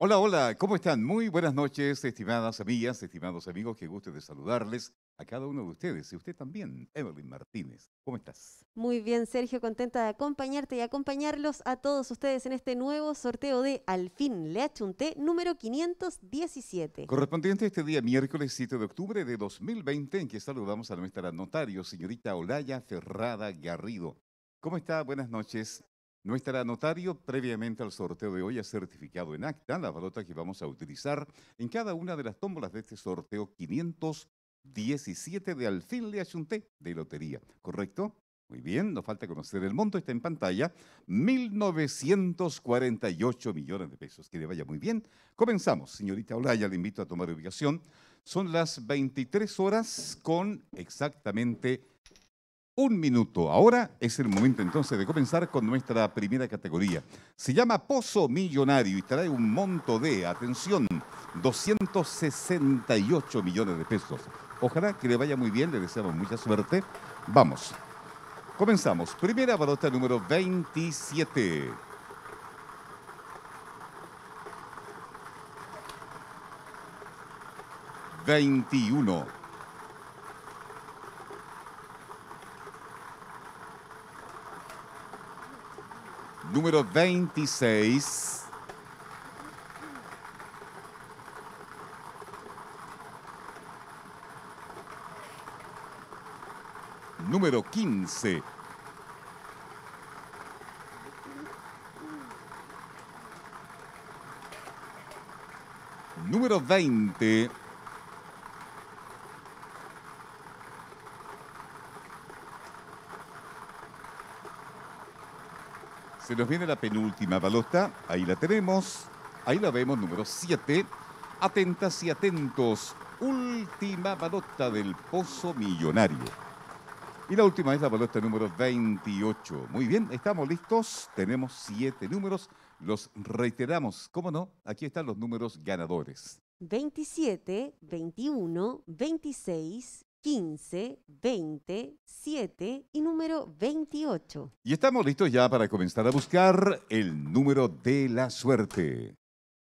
Hola, hola, ¿cómo están? Muy buenas noches, estimadas amigas, estimados amigos, qué gusto de saludarles a cada uno de ustedes y usted también, Evelyn Martínez. ¿Cómo estás? Muy bien, Sergio, contenta de acompañarte y acompañarlos a todos ustedes en este nuevo sorteo de Al fin le achunté número 517. Correspondiente a este día miércoles 7 de octubre de 2020 en que saludamos a nuestra notario, señorita Olaya Ferrada Garrido. ¿Cómo está? Buenas noches. Nuestra notario, previamente al sorteo de hoy, ha certificado en acta la balota que vamos a utilizar en cada una de las tómbolas de este sorteo 517 de Alfil de Achunté de Lotería. ¿Correcto? Muy bien, nos falta conocer el monto, está en pantalla, 1.948 millones de pesos. Que le vaya muy bien. Comenzamos, señorita Olaya, le invito a tomar ubicación. Son las 23 horas con exactamente un minuto. Ahora es el momento entonces de comenzar con nuestra primera categoría. Se llama Pozo Millonario y trae un monto de, atención, 268 millones de pesos. Ojalá que le vaya muy bien, le deseamos mucha suerte. Vamos. Comenzamos. Primera balota número 27. Veintiuno. Número 26. Número 15. Número 20. Se nos viene la penúltima balota. Ahí la tenemos. Ahí la vemos, número 7. Atentas y atentos. Última balota del Pozo Millonario. Y la última es la balota número 28. Muy bien, estamos listos. Tenemos siete números. Los reiteramos. ¿Cómo no? Aquí están los números ganadores. 27, 21, 26, 15, 20, 7 y número 28. Y estamos listos ya para comenzar a buscar el número de la suerte.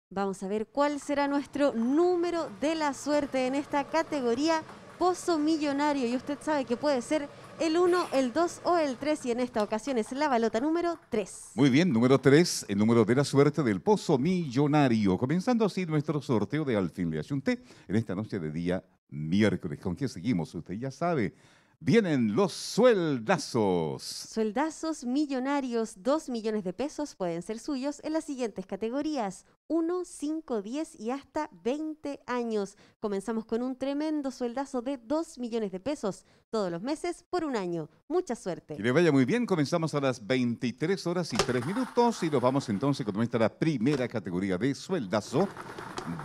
Vamos a ver cuál será nuestro número de la suerte en esta categoría Pozo Millonario. Y usted sabe que puede ser el 1, el 2 o el 3 y en esta ocasión es la balota número 3. Muy bien, número 3, el número de la suerte del Pozo Millonario. Comenzando así nuestro sorteo de Alfin Le Ayunté en esta noche de día miércoles. ¿Con qué seguimos? Usted ya sabe. Vienen los sueldazos. Sueldazos millonarios, 2 millones de pesos pueden ser suyos en las siguientes categorías. 1, 5, 10 y hasta 20 años. Comenzamos con un tremendo sueldazo de 2 millones de pesos todos los meses por un año. Mucha suerte. Que le vaya muy bien. Comenzamos a las 23 horas y 3 minutos y nos vamos entonces con nuestra primera categoría de sueldazo.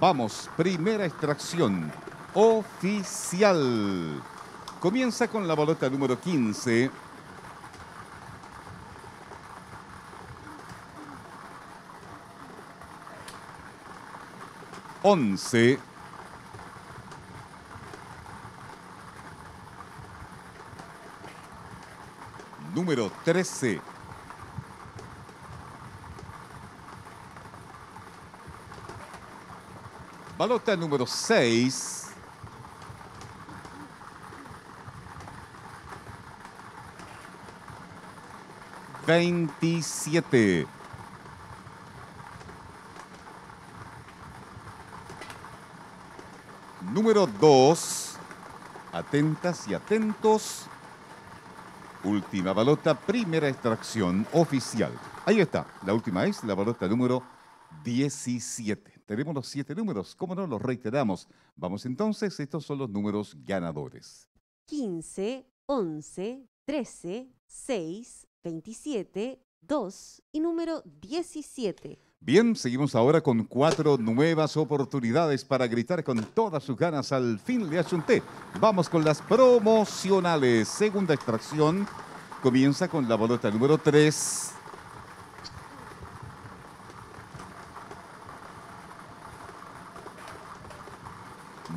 Vamos, primera extracción oficial. Comienza con la boleta número 15. Once. Número trece. Balota número seis. 27. Número 2. Atentas y atentos. Última balota, primera extracción oficial. Ahí está, la última es la balota número 17. Tenemos los siete números, como no los reiteramos. Vamos entonces, estos son los números ganadores. 15, 11, 13, 6, 27, 2 y número 17. Bien, seguimos ahora con cuatro nuevas oportunidades para gritar con todas sus ganas al fin le achunté. Vamos con las promocionales. Segunda extracción comienza con la bolota número 3.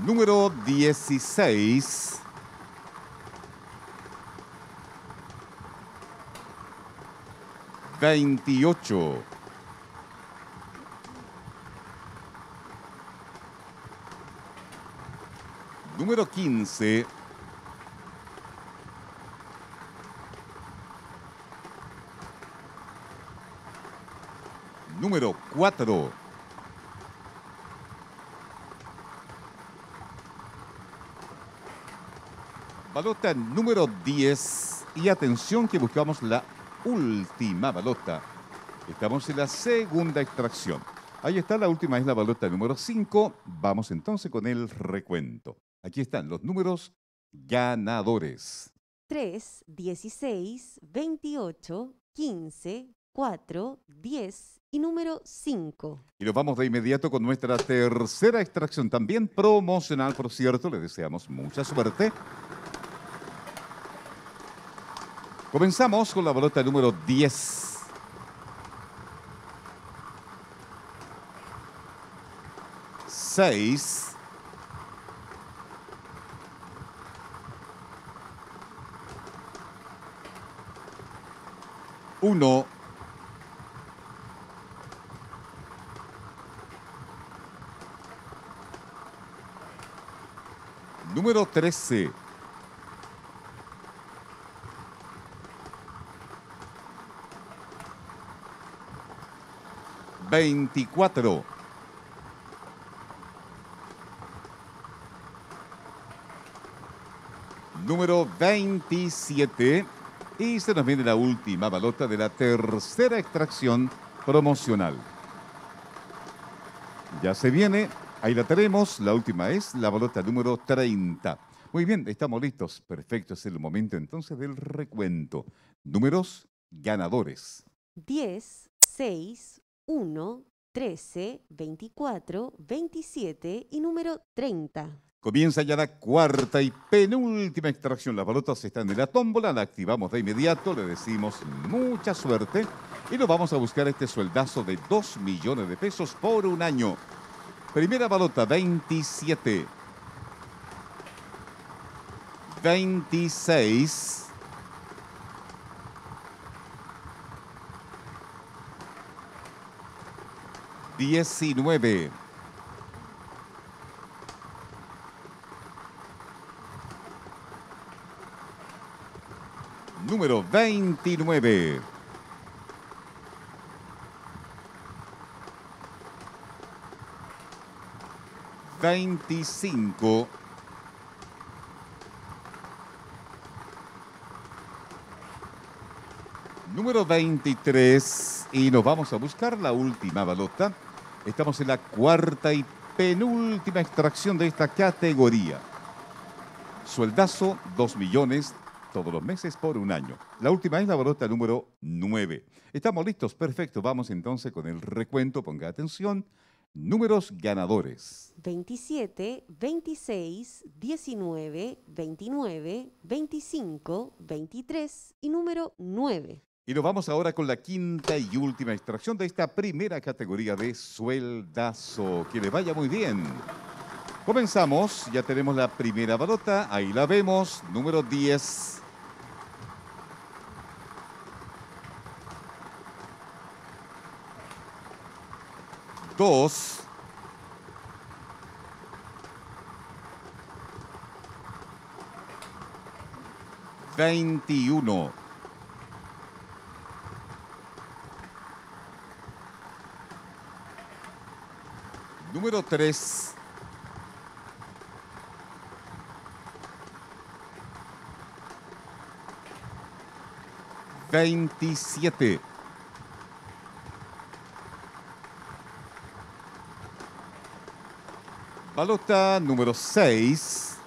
Número 16. 28. Número 15. Número 4. Balota número 10. Y atención que buscamos la última balota. Estamos en la segunda extracción. Ahí está, la última es la balota número 5. Vamos entonces con el recuento. Aquí están los números ganadores. 3, 16, 28, 15, 4, 10 y número 5. Y nos vamos de inmediato con nuestra tercera extracción, también promocional, por cierto. Le deseamos mucha suerte. Comenzamos con la balota número 10. Seis. Uno. Número 13. Veinticuatro. Número 27. Y se nos viene la última balota de la tercera extracción promocional. Ya se viene, ahí la tenemos, la última es la balota número 30. Muy bien, estamos listos. Perfecto, es el momento entonces del recuento. Números ganadores. 10, 6, 1, 13, 24, 27 y número 30. Comienza ya la cuarta y penúltima extracción. Las balotas están en la tómbola, la activamos de inmediato, le decimos mucha suerte y nos vamos a buscar este sueldazo de 2 millones de pesos por un año. Primera balota, 27. 26. Diecinueve. Número 29. Veinticinco. Número 23. Y nos vamos a buscar la última balota. Estamos en la cuarta y penúltima extracción de esta categoría. Sueldazo, 2 millones todos los meses por un año. La última es la balota número 9. Estamos listos, perfecto. Vamos entonces con el recuento, ponga atención. Números ganadores. 27, 26, 19, 29, 25, 23 y número 9. Y nos vamos ahora con la quinta y última extracción de esta primera categoría de sueldazo. Que le vaya muy bien. Comenzamos, ya tenemos la primera balota, ahí la vemos, número 10. Dos. Veintiuno. Número. Veintisiete. Balota número 6.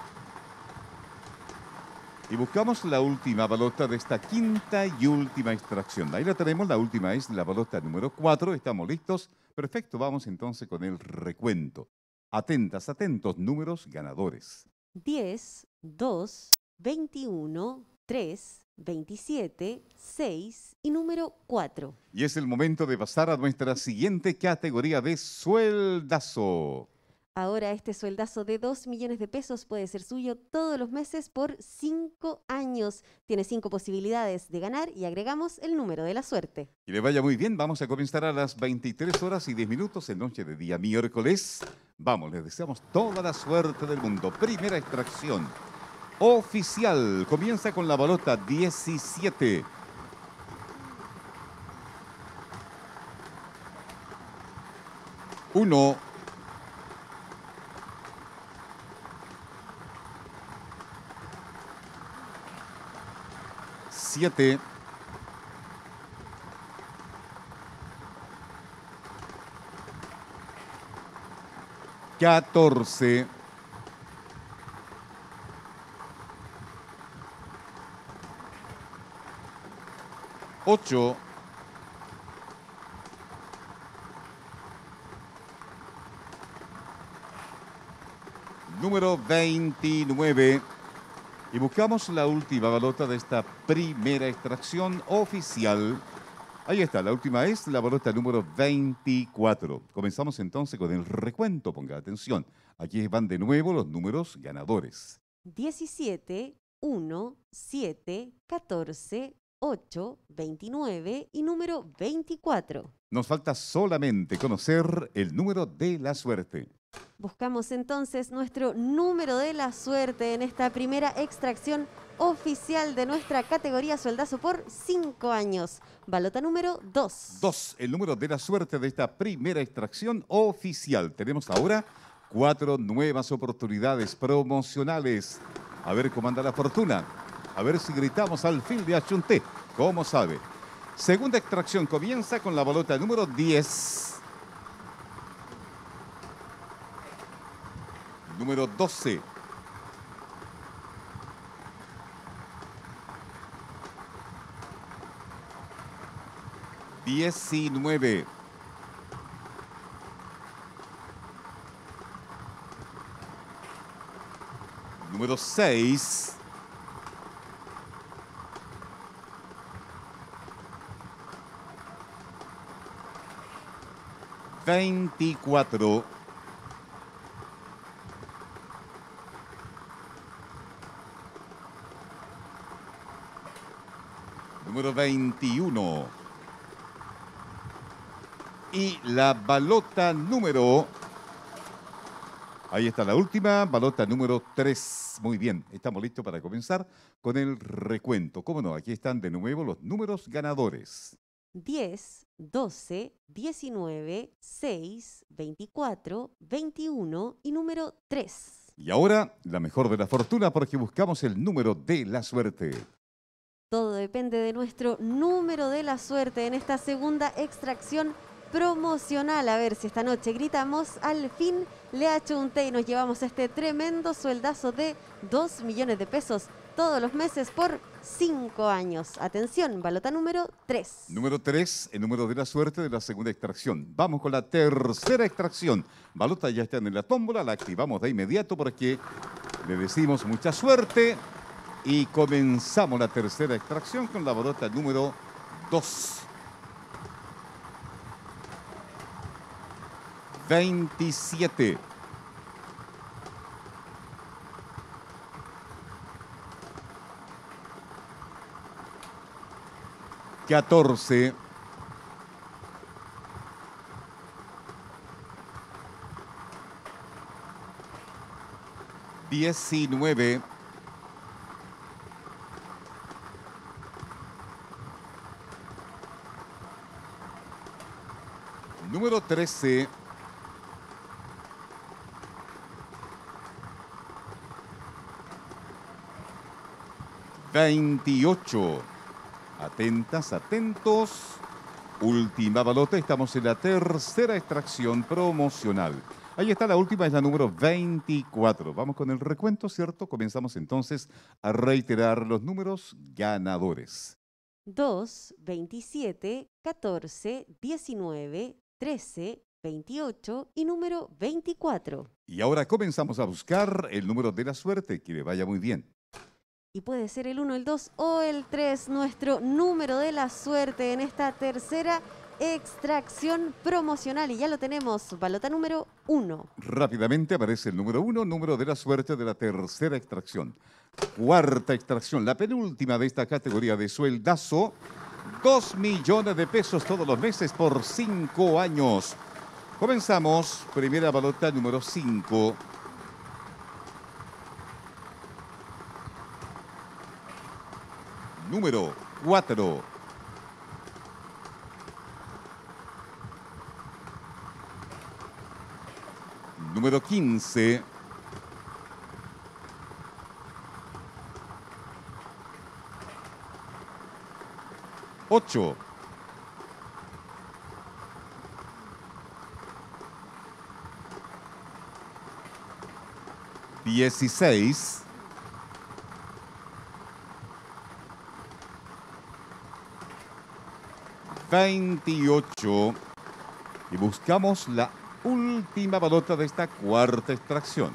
Y buscamos la última balota de esta quinta y última extracción. Ahí la tenemos, la última es la balota número 4. Estamos listos. Perfecto, vamos entonces con el recuento. Atentas, atentos, números ganadores. 10, 2, 21, 3, 27, 6 y número 4. Y es el momento de pasar a nuestra siguiente categoría de sueldazo. Ahora este sueldazo de 2 millones de pesos puede ser suyo todos los meses por 5 años. Tiene 5 posibilidades de ganar y agregamos el número de la suerte. Y le vaya muy bien, vamos a comenzar a las 23 horas y 10 minutos en noche de día miércoles. Vamos, les deseamos toda la suerte del mundo. Primera extracción oficial. Comienza con la balota 17. Uno. Siete. Catorce. Ocho. Número 29. Y buscamos la última balota de esta primera extracción oficial. Ahí está, la última es la balota número 24. Comenzamos entonces con el recuento, ponga atención. Aquí van de nuevo los números ganadores. 17, 1, 7, 14, 8, 29 y número 24. Nos falta solamente conocer el número de la suerte. Buscamos entonces nuestro número de la suerte en esta primera extracción oficial de nuestra categoría sueldazo por 5 años. Balota número 2. 2, el número de la suerte de esta primera extracción oficial. Tenemos ahora cuatro nuevas oportunidades promocionales. A ver cómo anda la fortuna. A ver si gritamos al fin de Achunté. ¿Cómo sabe? Segunda extracción comienza con la balota número 10. Número 12. Diecinueve. Número seis. Veinticuatro. Número veintiuno. Y la balota número... Ahí está la última, balota número 3. Muy bien, estamos listos para comenzar con el recuento. ¿Cómo no? Aquí están de nuevo los números ganadores. 10, 12, 19, 6, 24, 21 y número 3. Y ahora, la mejor de la fortuna porque buscamos el número de la suerte. Todo depende de nuestro número de la suerte en esta segunda extracción promocional. A ver si esta noche gritamos, al fin le ha hecho un té y nos llevamos este tremendo sueldazo de 2 millones de pesos todos los meses por 5 años. Atención, balota número 3. Número 3, el número de la suerte de la segunda extracción. Vamos con la tercera extracción. Balota ya está en la tómbola, la activamos de inmediato porque le decimos mucha suerte y comenzamos la tercera extracción con la balota número 2. 27. Catorce. Diecinueve. Número trece. 28. Atentas, atentos. Última balota, estamos en la tercera extracción promocional. Ahí está la última, es la número 24. Vamos con el recuento, ¿cierto? Comenzamos entonces a reiterar los números ganadores. 2, 27, 14, 19, 13, 28 y número 24. Y ahora comenzamos a buscar el número de la suerte. Que le vaya muy bien. Y puede ser el 1, el 2 o el 3, nuestro número de la suerte en esta tercera extracción promocional. Y ya lo tenemos, balota número 1. Rápidamente aparece el número 1, número de la suerte de la tercera extracción. Cuarta extracción, la penúltima de esta categoría de sueldazo. 2 millones de pesos todos los meses por 5 años. Comenzamos, primera balota número 5. Número 4. Número 15. Ocho. Dieciséis. Veintiocho. Y buscamos la última balota de esta cuarta extracción.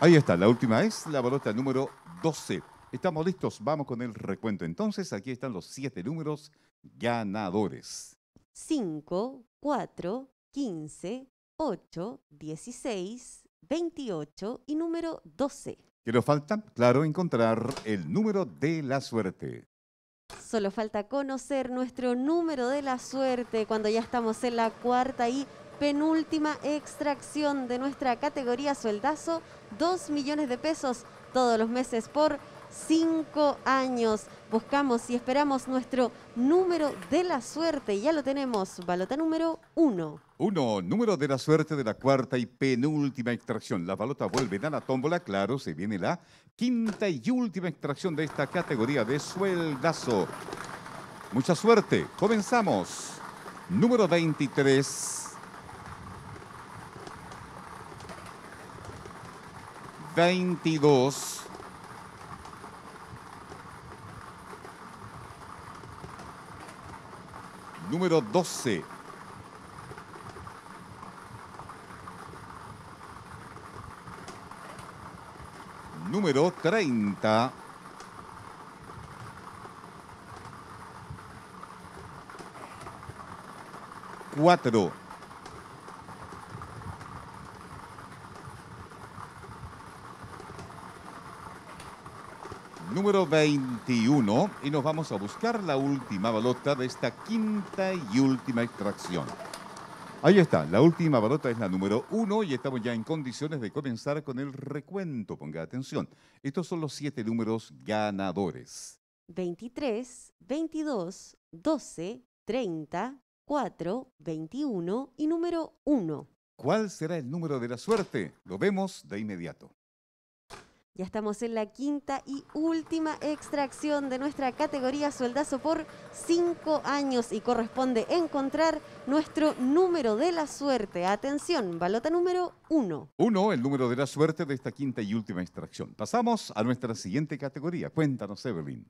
Ahí está, la última es la balota número 12. Estamos listos, vamos con el recuento. Entonces, aquí están los siete números ganadores. 5, 4, 15, 8, 16, 28 y número 12. ¿Qué nos falta? Claro, encontrar el número de la suerte. Solo falta conocer nuestro número de la suerte cuando ya estamos en la cuarta y penúltima extracción de nuestra categoría sueldazo. 2 millones de pesos todos los meses por 5 años. Buscamos y esperamos nuestro número de la suerte. Ya lo tenemos. Balota número 1. Uno, número de la suerte de la cuarta y penúltima extracción. La balota vuelve a la tómbola, claro, se viene la quinta y última extracción de esta categoría de sueldazo. Mucha suerte, comenzamos. Número 23. 22. Número 12. Número 30. Cuatro. Número 21 y nos vamos a buscar la última balota de esta quinta y última extracción. Ahí está, la última balota es la número 1 y estamos ya en condiciones de comenzar con el recuento. Ponga atención, estos son los siete números ganadores. 23, 22, 12, 30, 4, 21 y número 1. ¿Cuál será el número de la suerte? Lo vemos de inmediato. Ya estamos en la quinta y última extracción de nuestra categoría sueldazo por cinco años y corresponde encontrar nuestro número de la suerte. Atención, balota número uno. Uno, el número de la suerte de esta quinta y última extracción. Pasamos a nuestra siguiente categoría. Cuéntanos, Evelyn.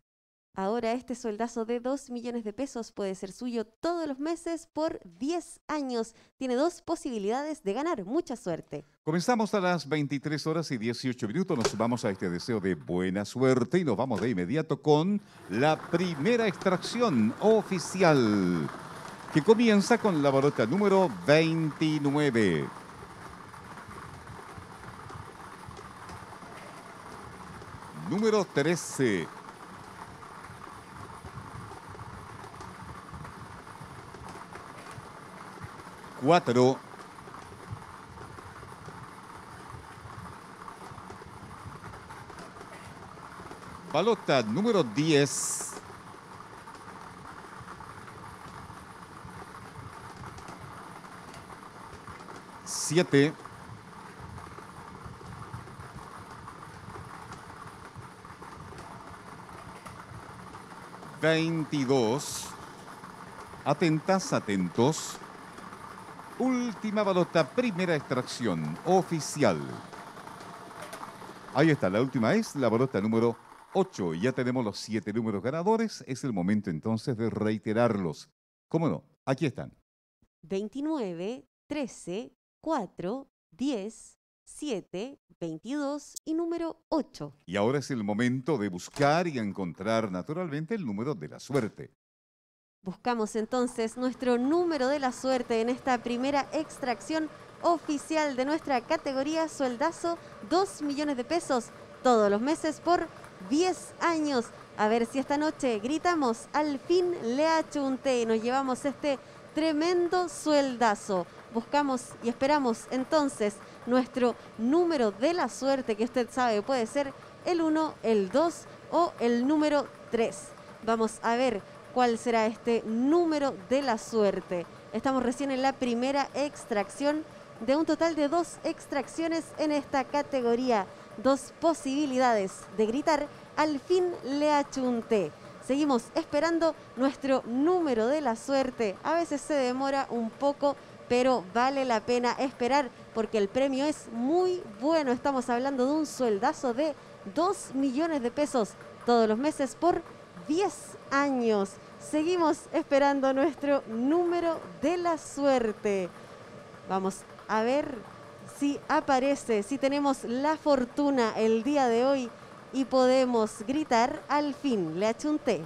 Ahora este sueldazo de 2 millones de pesos puede ser suyo todos los meses por 10 años. Tiene dos posibilidades de ganar. Mucha suerte. Comenzamos a las 23 horas y 18 minutos. Nos sumamos a este deseo de buena suerte y nos vamos de inmediato con la primera extracción oficial que comienza con la balota número 29. Número 13. Cuatro. Balota número 10. Siete. Veintidós. Atentas, atentos. Última balota, primera extracción oficial. Ahí está, la última es la balota número 8. Ya tenemos los siete números ganadores. Es el momento entonces de reiterarlos. ¿Cómo no? Aquí están. 29, 13, 4, 10, 7, 22 y número 8. Y ahora es el momento de buscar y encontrar naturalmente el número de la suerte. Buscamos entonces nuestro número de la suerte en esta primera extracción oficial de nuestra categoría sueldazo, 2 millones de pesos todos los meses por 10 años. a ver si esta noche gritamos, al fin le achunté y nos llevamos este tremendo sueldazo. Buscamos y esperamos entonces nuestro número de la suerte que usted sabe puede ser el 1, el 2 o el número 3. Vamos a ver cuál será este número de la suerte. Estamos recién en la primera extracción de un total de dos extracciones en esta categoría. Dos posibilidades de gritar, al fin le achunté. Seguimos esperando nuestro número de la suerte. A veces se demora un poco, pero vale la pena esperar porque el premio es muy bueno. Estamos hablando de un sueldazo de 2 millones de pesos todos los meses por 10 años. Seguimos esperando nuestro número de la suerte. Vamos a ver si aparece, si tenemos la fortuna el día de hoy y podemos gritar al fin, le achunté.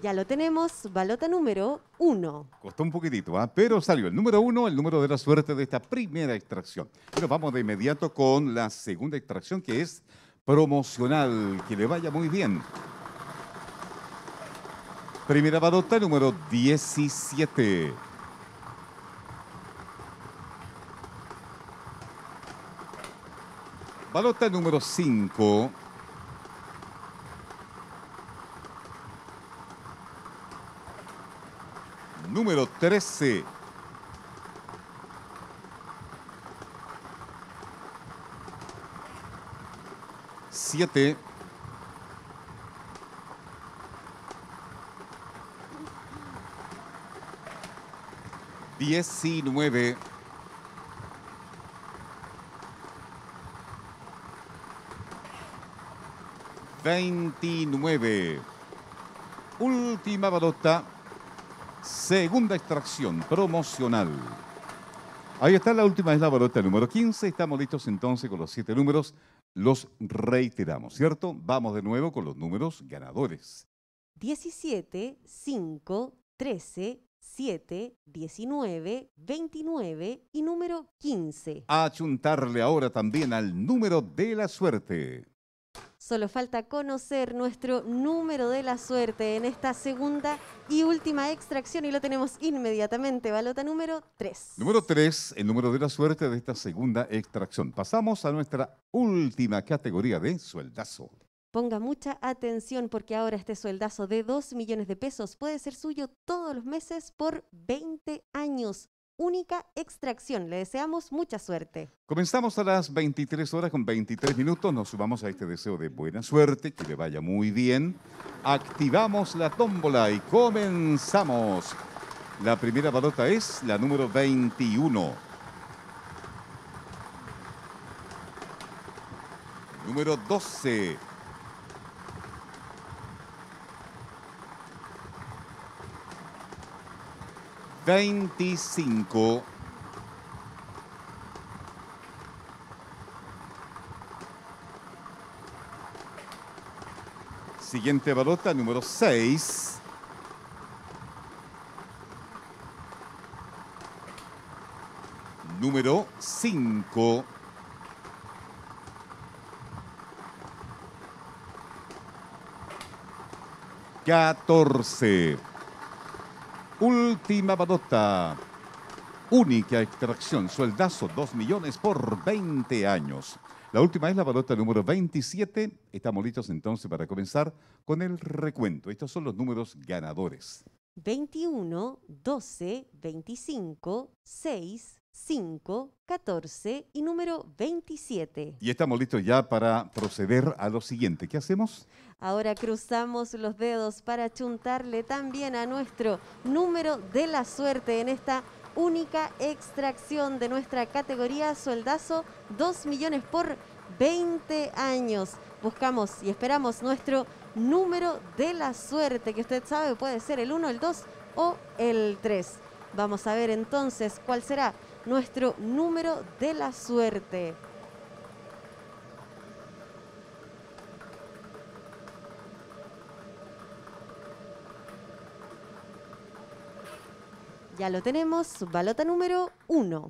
Ya lo tenemos, balota número uno. Costó un poquitito, ¿ah? pero salió el número uno, el número de la suerte de esta primera extracción. Pero vamos de inmediato con la segunda extracción que es promocional. Que le vaya muy bien. Primera balota número 17. Balota número 5. Número 13. Siete. Diecinueve. Veintinueve. Última balota. Segunda extracción promocional. Ahí está la última, es la balota número 15. Estamos listos entonces con los siete números. Los reiteramos, ¿cierto? Vamos de nuevo con los números ganadores. 17, 5, 13, 7, 19, 29 y número 15. A achuntarle ahora también al número de la suerte. Solo falta conocer nuestro número de la suerte en esta segunda y última extracción y lo tenemos inmediatamente. Balota número 3. Número 3, el número de la suerte de esta segunda extracción. Pasamos a nuestra última categoría de sueldazo. Ponga mucha atención porque ahora este sueldazo de 2 millones de pesos puede ser suyo todos los meses por 20 años única extracción. Le deseamos mucha suerte. Comenzamos a las 23 horas con 23 minutos. Nos subamos a este deseo de buena suerte, que le vaya muy bien. Activamos la tómbola y comenzamos. La primera balota es la número 21. Número 12. Veinticinco. Siguiente balota, número 6. Número 5. Catorce. Última balota. Única extracción, sueldazo, 2 millones por 20 años. La última es la balota número 27. Estamos listos entonces para comenzar con el recuento. Estos son los números ganadores. 21, 12, 25, 6, 5, 14 y número 27. Y estamos listos ya para proceder a lo siguiente. ¿Qué hacemos? Ahora cruzamos los dedos para chuntarle también a nuestro número de la suerte en esta única extracción de nuestra categoría sueldazo 2 millones por 20 años. Buscamos y esperamos nuestro número de la suerte, que usted sabe puede ser el 1, el 2 o el 3. Vamos a ver entonces cuál será nuestro número de la suerte. Ya lo tenemos, balota número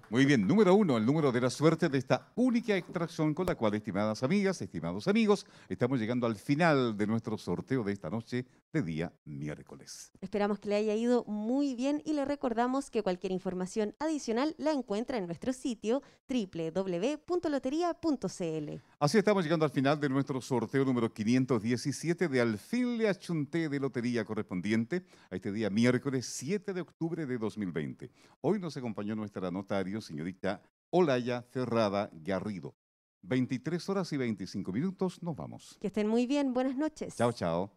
Muy bien, número uno, el número de la suerte de esta única extracción con la cual, estimadas amigas, estimados amigos, estamos llegando al final de nuestro sorteo de esta noche de día miércoles. Esperamos que le haya ido muy bien y le recordamos que cualquier información adicional la encuentra en nuestro sitio www.lotería.cl. Así estamos llegando al final de nuestro sorteo número 517 de Alfil le achunté de lotería correspondiente a este día miércoles 7 de octubre de 2020. Hoy nos acompañó nuestra notario, señorita Olaya Cerrada Garrido. 23 horas y 25 minutos, nos vamos. Que estén muy bien, buenas noches. Chao, chao.